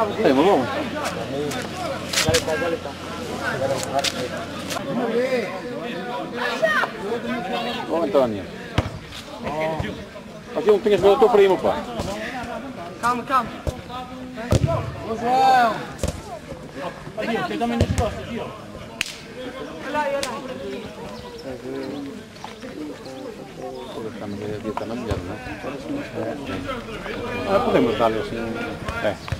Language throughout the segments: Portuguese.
Uma bola. Ô António. Aquilo não tinhas ver o teu primo, pá. Calma, calma. Ô João! Ó, tem também nas costas, aqui, ó. Olha aí, olha Estamos a dieta na mulher, não é? Ah, podemos dar-lhe assim. um- É.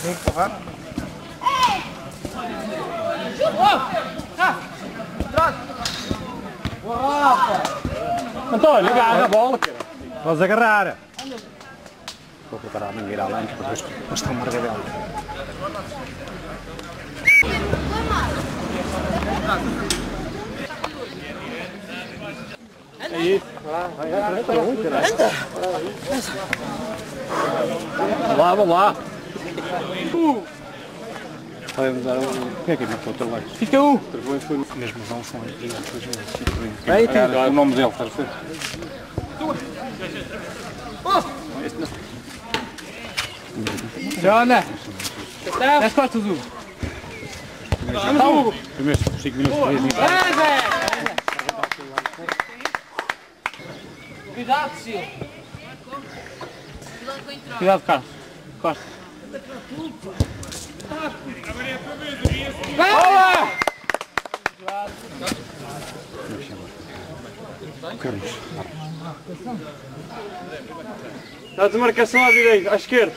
vem cá. António, agarra a bola, cara. Podes agarrar. Vou preparar a mangueira lá antes, depois mas está uma margadela. É isso. Vai, vai, vai. Vamos vamos. Vai dar um... Quem é que me outro lado? Fica um! Foi mesmo João Som e depois o Vai, Agora, O nome dele, estás a ver? Jona! Das costas, Hugo. Primeiros 5 minutos de vez em Vai, Zé! Cuidado, Sil. Cuidado, Carlos. Costa. Bola! Carlos. Dá de marcação à direita, à esquerda.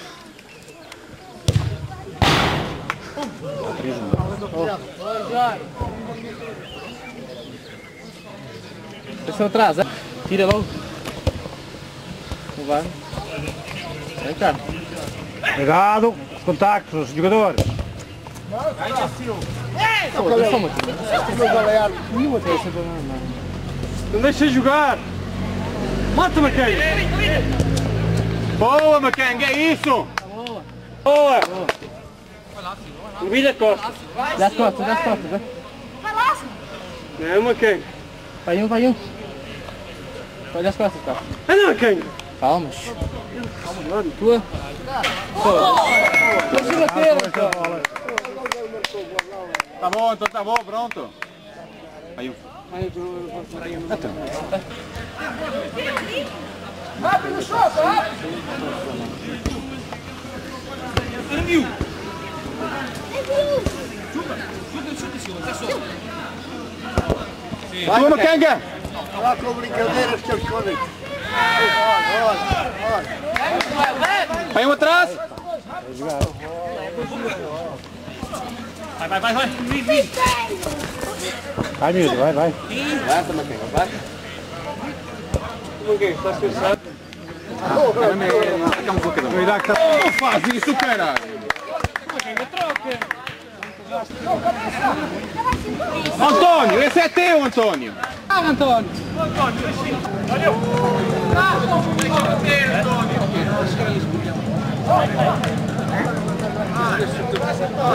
Pressão atrás, hein? Tira logo. Vai. Vem cá. Cuidado, os contactos, os jogadores. Não deixa jogar. Mata Macanha. Boa Macanga, é isso. Boa. Vira Costa. Das costas, das costas. hein? Não é Macanga. Vai um, vai um. Vai das costas, cara. Anda Macanga. Calma. Tua. Tua chibateira, cara. Tá bom, então tá bom, pronto. Aí eu. Vai, Macanga! Lá com brincadeiras que eles comem. Vai um atrás! Vai, vai, vai, vai. Vai, miúdo, vai, vai. Macanga, estás cansado? Cuidado que tá... Não faz isso, caralho! Antônio, esse é teu, Antônio! Calma, Antônio.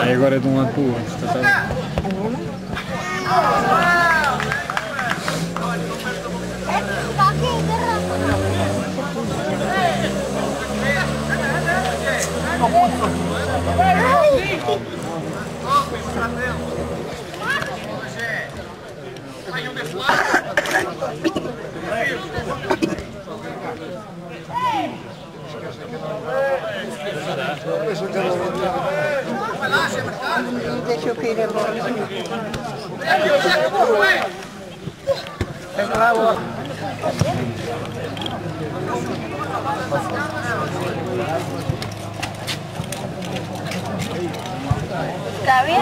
Aí agora é de um lado pro outro. Deixa eu cair a bola. Está bien.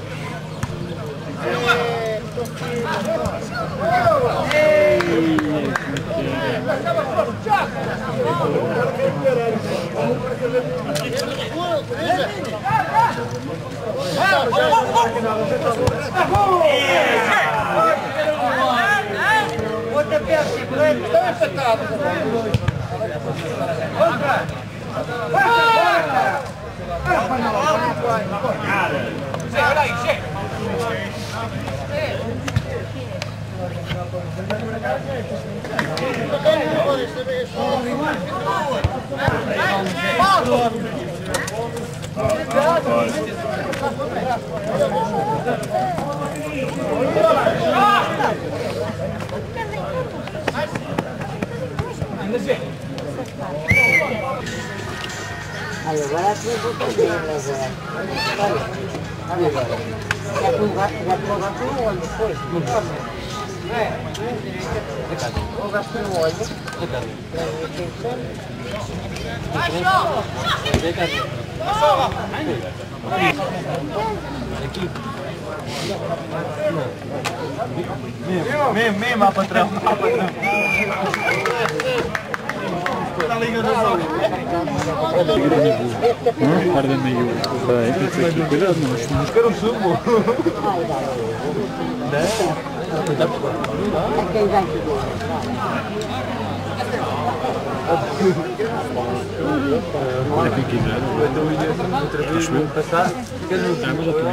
What the played? Aí agora tu vou fazer, mas é. Olha, agora. Já tu vai, já tu vai pro olho depois. Não posso. Ou vai pro olho. Mesmo, mesmo, lá patrão. Lá patrão. Tá ligando só. Guarda meio. Peraí, tem que ter aqui. Cuidado, não. isto não- Quero um sumo. Quem vai te É pequeno, não é? Outra vez, passar. Quer dizer, Ah, mas já estou.